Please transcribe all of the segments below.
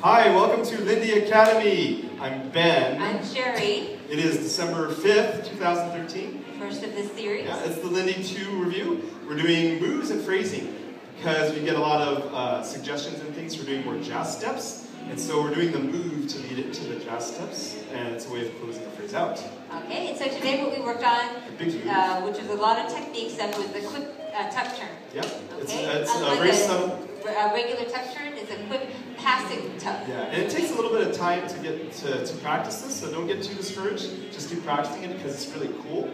Hi, welcome to Lindy Academy. I'm Ben. I'm Sherry, It is December 5th, 2013. first of this series. Yeah, it's the Lindy 2 review. We're doing moves and phrasing because we get a lot of uh, suggestions and things for doing more jazz steps. And so we're doing the move to lead it to the jazz steps, and it's a way of closing the phrase out. Okay, and so today what we worked on, uh, which was a lot of techniques, that was the quick uh, tuck turn. Yep, it's, Okay, it's uh, unlike very a- subtle. A regular tuck turn is a quick passive tuck. Yeah, and it takes a little bit of time to get to, to practice this, so don't get too discouraged. Just keep practicing it because it's really cool.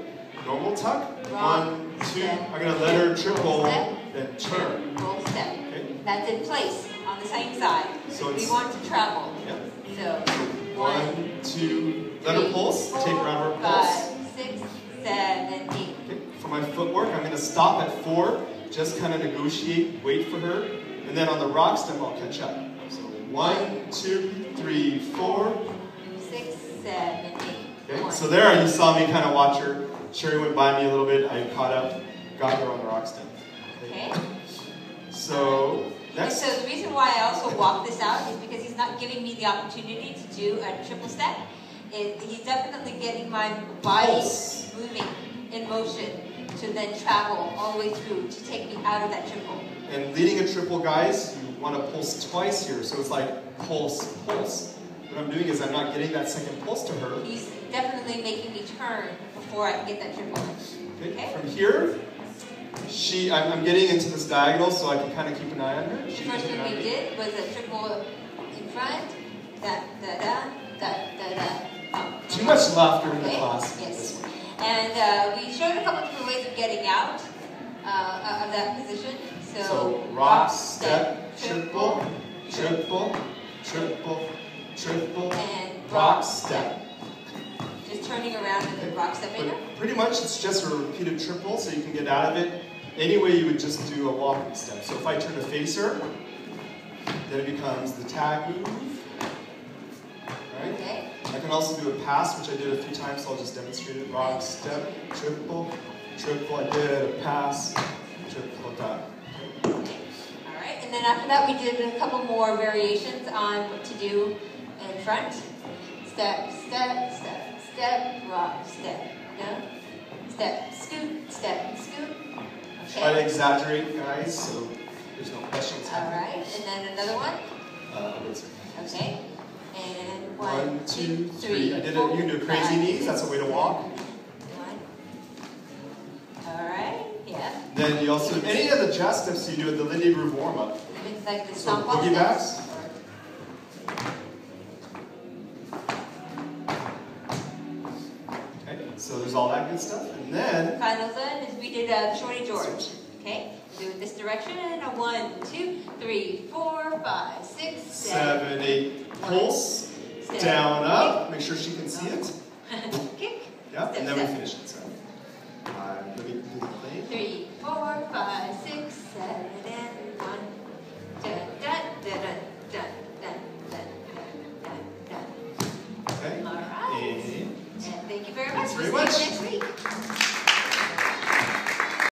Normal tuck. Wrong. One, two. Step. I'm gonna let her triple, then turn. Roll step. Okay. That's in place on the same side. So we want to travel. Yep. So One, two. Let her pulse. four, Take of her pulse. five, six, seven, eight. Okay. For my footwork, I'm gonna stop at four. Just kind of negotiate, wait for her, and then on the rock step, I'll catch up. One, two, three, four. Six, seven, eight. Okay, One. so there you saw me kind of watch her. Sherry went by me a little bit. I caught up, got her on the rock step. Okay. So And next, so the reason why I also walk this out is because he's not giving me the opportunity to do a triple step. It, he's definitely getting my body Pulse. moving in motion to then travel all the way through to take me out of that triple. and leading a triple, guys, you want to pulse twice here. So it's like pulse, pulse. What I'm doing is I'm not getting that second pulse to her. He's definitely making me turn before I can get that triple. Okay. Okay. From here, she, I'm, I'm getting into this diagonal, so I can kind of keep an eye on her. The first thing we keep an eye on me. did was a triple in front, da da da da da da. Too much laughter in the Okay, class. Yes. And uh, we showed a couple different ways of getting out uh, of that position. So, So rock, step, triple, triple, triple, triple, and rock, step. Just turning around and then rock stepping up. Pretty much it's just a repeated triple, so you can get out of it. Any way you would just do a walking step. So if I turn a facer, then it becomes the tag move. Can also do a pass, which I did a few times, so I'll just demonstrate it. Rock, step, triple, triple, I did a pass, triple, tap. All right. And then after that, we did a couple more variations on what to do in front. Step, step, step, step, rock, step. No. Step, scoot, step, scoot. Try to exaggerate, guys, so there's no questions All happening. right. And then another one. Uh. Okay. And One, two, three. I did it. You can do crazy five, knees. That's a way to walk. One. All right. Yeah. Then you also any of the jazz steps you do at the Lindy Groove warm up. It's like the So stomp boogie steps. Okay, so there's all that good stuff, and then Final one is we did uh, Shorty George. Okay. Do it this direction. A one, two, three, four, five, six, seven. seven, eight, pulse Step. down, up. Make sure she can see it. Kick. Yeah, Step, and then we finish it. So, uh, let me do the thing. Three, four, five, six, seven, and one. Dun, dun, dun, dun, dun, dun, dun, dun, dun, dun. Okay. All right. And And thank you very much. Thanks very We'll see you much. next